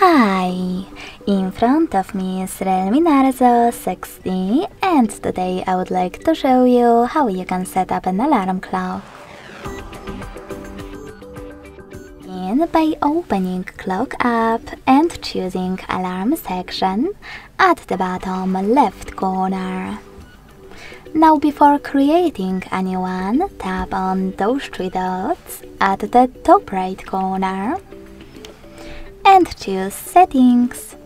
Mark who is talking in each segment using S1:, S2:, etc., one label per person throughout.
S1: Hi! In front of me is Realme Narzo 60 and today I would like to show you how you can set up an alarm clock. Begin by opening clock app and choosing alarm section at the bottom left corner. Now before creating a new one, tap on those three dots at the top right corner and choose settings.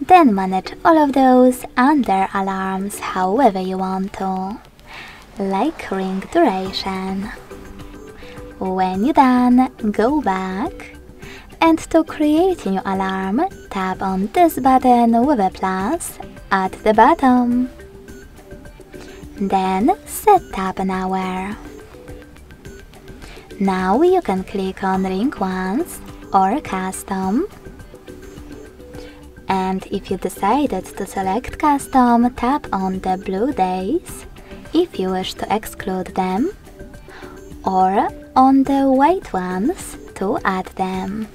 S1: Then manage all of those under alarms however you want to, like ring duration. When you're done, go back and to create a new alarm, tap on this button with a plus at the bottom. Then set tap an hour. Now you can click on ring once or custom. And if you decided to select custom, tap on the blue days if you wish to exclude them or on the white ones to add them.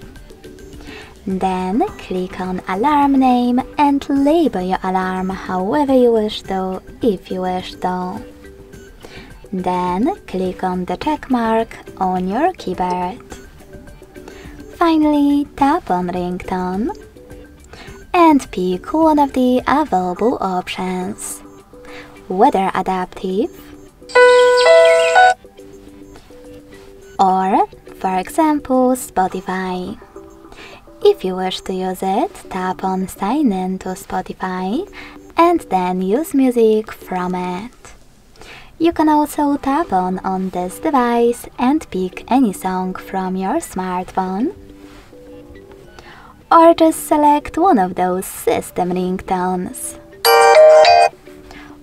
S1: Then click on alarm name and label your alarm however you wish to if you wish to. Then click on the check mark on your keyboard. Finally, tap on ringtone and pick one of the available options. Whether adaptive or, for example, Spotify. If you wish to use it, tap on Sign in to Spotify and then use music from it. You can also tap on on this device and pick any song from your smartphone. Or just select one of those system ringtones.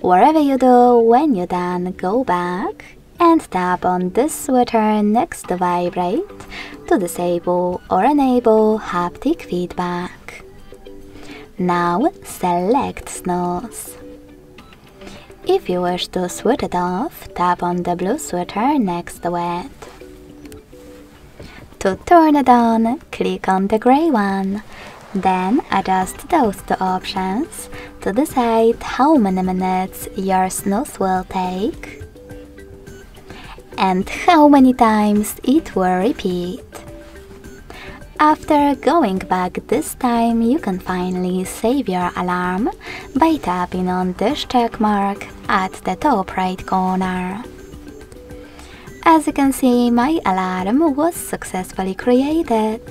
S1: Whatever you do, when you're done, go back and tap on this switcher next to vibrate to disable or enable haptic feedback. Now select snooze. If you wish to switch it off, tap on the blue switcher next to it. To turn it on, click on the grey one. Then adjust those two options to decide how many minutes your snooze will take and how many times it will repeat. After going back this time, you can finally save your alarm by tapping on this check mark at the top right corner. As you can see, my alarm was successfully created.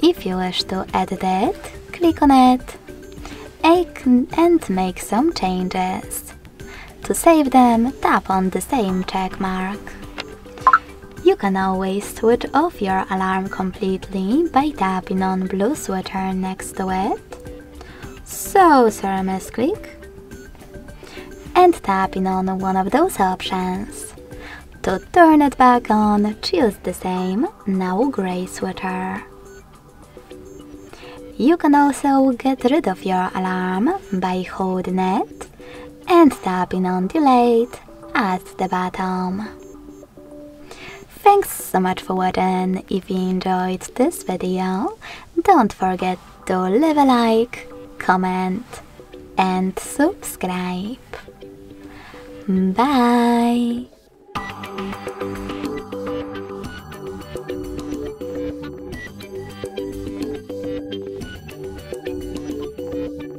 S1: If you wish to edit it, click on it and make some changes. To save them, tap on the same check mark. You can always switch off your alarm completely by tapping on blue switcher next to it. So Ceremis click and tapping on one of those options. To turn it back on, choose the same, now grey switcher. You can also get rid of your alarm by holding it and tapping on delete at the bottom. Thanks so much for watching. If you enjoyed this video, don't forget to leave a like, comment and subscribe. Bye! thank you